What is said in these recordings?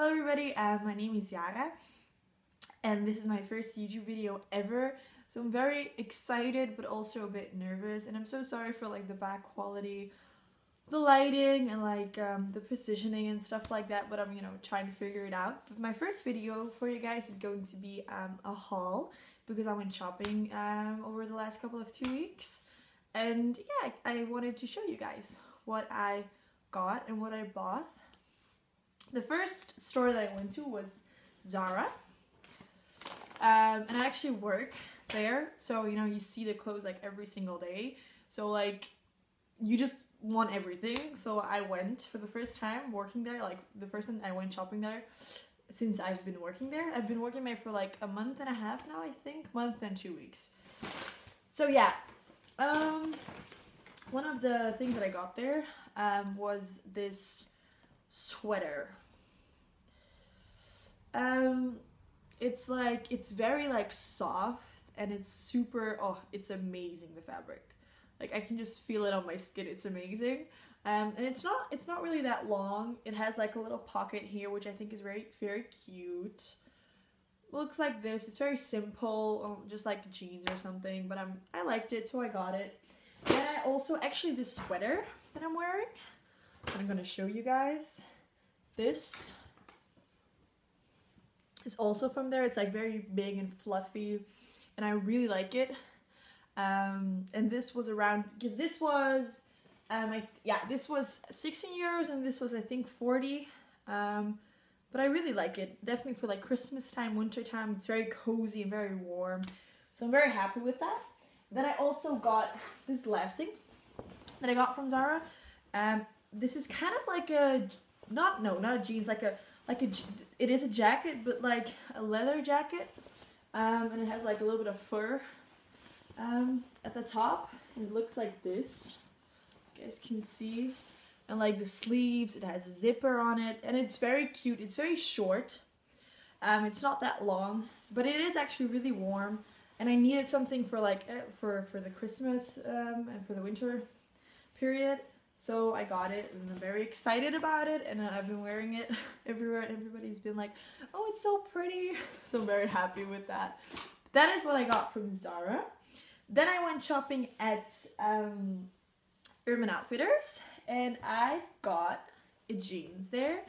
Hello everybody, uh, my name is Yara and this is my first YouTube video ever. So I'm very excited but also a bit nervous and I'm so sorry for like the bad quality the lighting and like um, the positioning and stuff like that but I'm you know trying to figure it out. But my first video for you guys is going to be um, a haul because I went shopping um, over the last couple of two weeks. And yeah I wanted to show you guys what I got and what I bought the first store that I went to was Zara. Um, and I actually work there, so you know you see the clothes like every single day. So like you just want everything. So I went for the first time working there, like the first time I went shopping there since I've been working there. I've been working there for like a month and a half now, I think, month and two weeks. So yeah, um, one of the things that I got there um, was this sweater um, it's like it's very like soft and it's super. Oh, it's amazing the fabric. Like I can just feel it on my skin. It's amazing. Um, and it's not it's not really that long. It has like a little pocket here, which I think is very very cute. Looks like this. It's very simple, um, just like jeans or something. But I'm I liked it, so I got it. And I also actually this sweater that I'm wearing. I'm gonna show you guys. This is also from there. It's like very big and fluffy and I really like it. Um, and this was around, because this was, um, I, yeah, this was 16 euros and this was I think 40. Um, but I really like it. Definitely for like Christmas time, winter time. It's very cozy and very warm. So I'm very happy with that. Then I also got this last thing that I got from Zara. Um, this is kind of like a, not, no, not a jeans, like a, like a, it is a jacket, but like a leather jacket. Um, and it has like a little bit of fur um, at the top. It looks like this. You guys can see. And like the sleeves, it has a zipper on it. And it's very cute. It's very short. Um, it's not that long, but it is actually really warm. And I needed something for like, eh, for, for the Christmas um, and for the winter period. So I got it and I'm very excited about it and I've been wearing it everywhere and everybody's been like, oh, it's so pretty. So I'm very happy with that. That is what I got from Zara. Then I went shopping at um, Urban Outfitters and I got a jeans there,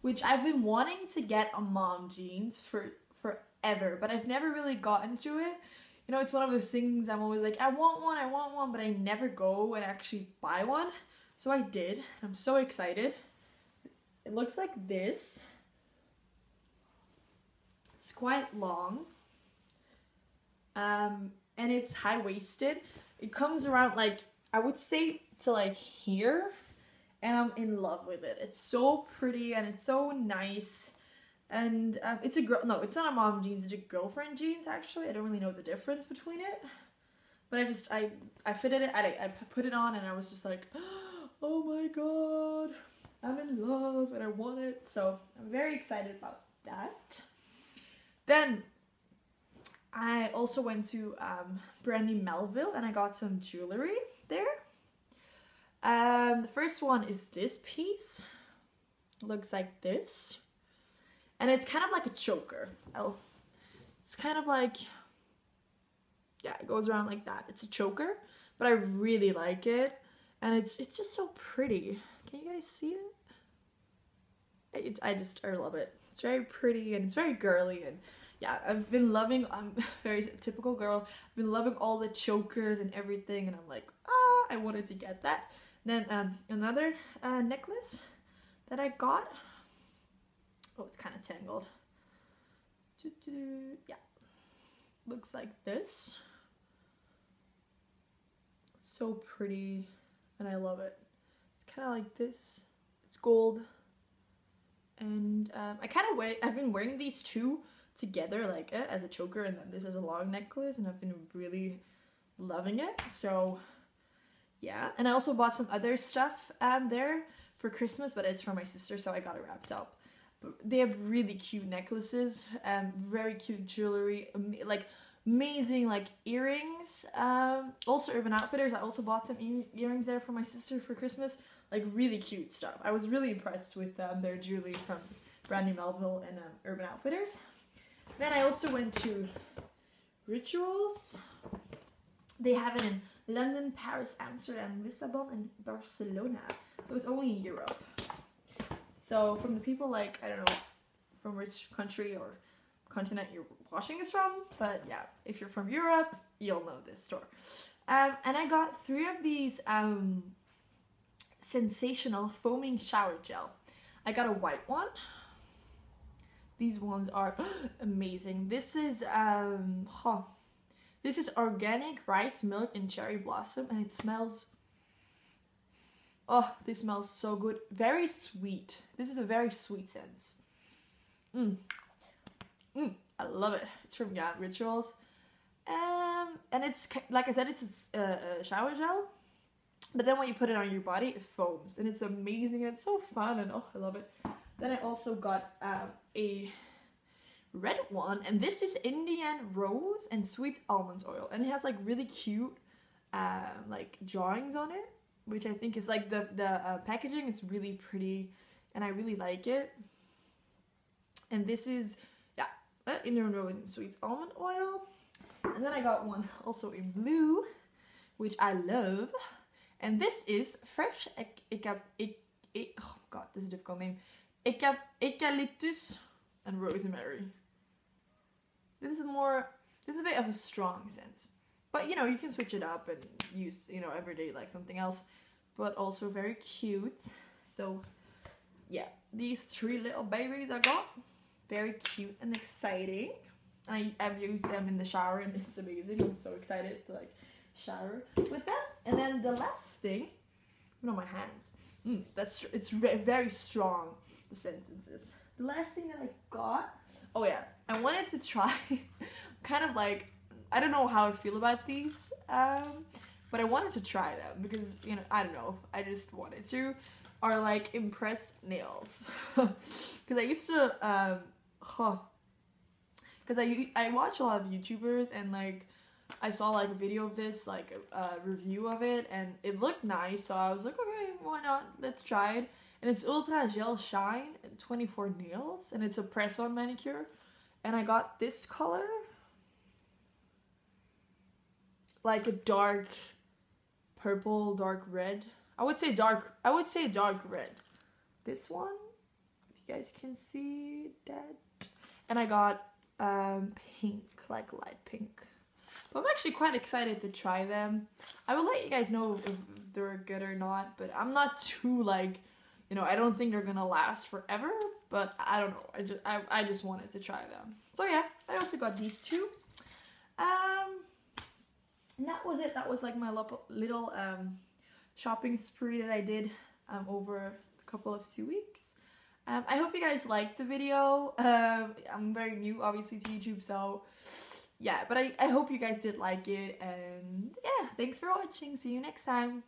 which I've been wanting to get a mom jeans for forever, but I've never really gotten to it. You know, it's one of those things I'm always like, I want one, I want one, but I never go and actually buy one. So I did. I'm so excited. It looks like this. It's quite long. Um, and it's high-waisted. It comes around like, I would say to like here. And I'm in love with it. It's so pretty and it's so nice. And um, it's a girl, no, it's not a mom jeans, it's a girlfriend jeans actually. I don't really know the difference between it. But I just, I, I fitted it, I, I put it on and I was just like, oh my god, I'm in love and I want it. So I'm very excited about that. Then I also went to um, Brandy Melville and I got some jewelry there. Um, the first one is this piece. Looks like this. And it's kind of like a choker. Oh, it's kind of like, yeah, it goes around like that. It's a choker, but I really like it and it's it's just so pretty. Can you guys see it? I, I just I love it. It's very pretty and it's very girly and yeah, I've been loving. I'm very typical girl. I've been loving all the chokers and everything, and I'm like, ah, oh, I wanted to get that. Then um, another uh, necklace that I got. Oh, it's kind of tangled. Yeah, looks like this. so pretty and I love it. It's kind of like this. It's gold. And um, I kind of wear, I've been wearing these two together like uh, as a choker and then this is a long necklace and I've been really loving it. So yeah. And I also bought some other stuff um, there for Christmas, but it's for my sister, so I got it wrapped up. But they have really cute necklaces and um, very cute jewelry, like amazing like earrings um also urban outfitters i also bought some earrings there for my sister for christmas like really cute stuff i was really impressed with um, their jewelry from Brandy Melville and um, Urban Outfitters. Then I also went to Rituals. They have it in London, Paris, Amsterdam, Lisbon, and Barcelona. So it's only in Europe. So from the people like I don't know from which country or continent you're watching this from, but yeah, if you're from Europe, you'll know this store. Um, and I got three of these um, sensational foaming shower gel. I got a white one. These ones are amazing. This is um, huh. This is organic rice milk and cherry blossom, and it smells. Oh, this smells so good. Very sweet. This is a very sweet scent. Mmm. Mmm. I love it. It's from yeah, Rituals. Um, and it's like I said, it's, it's uh, a shower gel. But then when you put it on your body, it foams, and it's amazing, and it's so fun, and oh, I love it. Then I also got um, a red one, and this is Indian rose and sweet almond oil, and it has like really cute, um, like drawings on it, which I think is like the the uh, packaging is really pretty, and I really like it. And this is Indian rose and sweet almond oil, and then I got one also in blue, which I love, and this is fresh ecap. Oh god, this is a difficult name. Eucalyptus and rosemary. This is more, this is a bit of a strong scent. But you know, you can switch it up and use, you know, every day like something else. But also very cute. So yeah, these three little babies I got. Very cute and exciting. I, I've used them in the shower and it's amazing. I'm so excited to like shower with them. And then the last thing, no, my hands. Mm, that's it's very strong. The sentences. The last thing that I got. Oh yeah, I wanted to try, kind of like, I don't know how I feel about these, um, but I wanted to try them because, you know, I don't know, I just wanted to, are like impress nails. Because I used to, um, huh, because I, I watch a lot of YouTubers and like, I saw like a video of this, like a, review of it, and it looked nice, so I was like, okay, why not? Let's try it. And it's Ultra Gel Shine 24 nails, and it's a press-on manicure. And I got this color. Like a dark purple dark red. I would say dark I would say dark red. This one if you guys can see that and I got um, pink like light pink but I'm actually quite excited to try them I will let you guys know if they're good or not but I'm not too like you know I don't think they're gonna last forever but I don't know. I just I, I just wanted to try them. So yeah, I also got these two. Um, and that was it. That was like my little um shopping spree that I did um over a couple of two weeks. Um, I hope you guys liked the video. Um, I'm very new, obviously, to YouTube, so yeah. But I, I hope you guys did like it, and yeah, thanks for watching. See you next time.